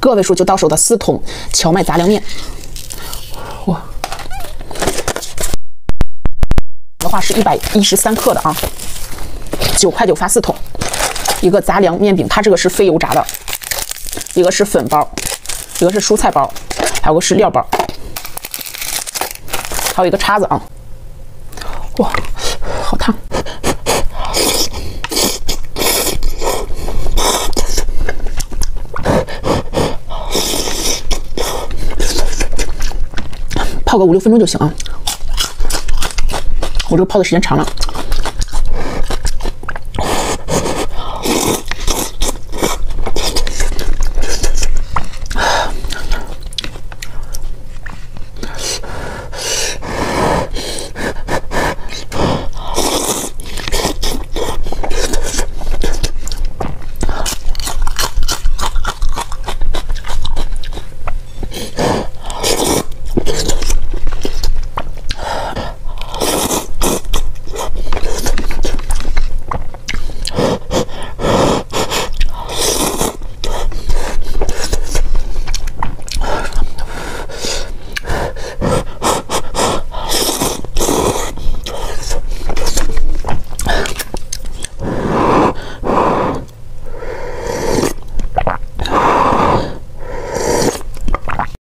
个位数就到手的四桶荞麦杂粮面。哇，的话是一百一十三克的啊，九块九发四桶。一个杂粮面饼，它这个是非油炸的，一个是粉包，一个是蔬菜包，还有个是料包，还有一个叉子啊。哇，泡个五六分钟就行啊。我这个泡的时间长了。